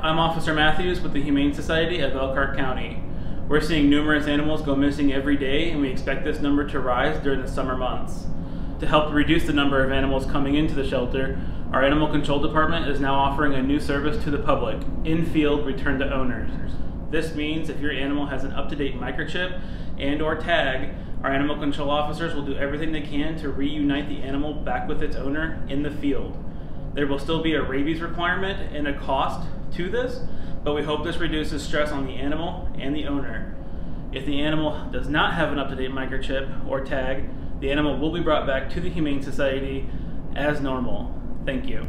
I'm Officer Matthews with the Humane Society of Elkhart County. We're seeing numerous animals go missing every day, and we expect this number to rise during the summer months. To help reduce the number of animals coming into the shelter, our Animal Control Department is now offering a new service to the public in-field return to owners. This means if your animal has an up-to-date microchip and or tag, our animal control officers will do everything they can to reunite the animal back with its owner in the field. There will still be a rabies requirement and a cost to this, but we hope this reduces stress on the animal and the owner. If the animal does not have an up-to-date microchip or tag, the animal will be brought back to the Humane Society as normal. Thank you.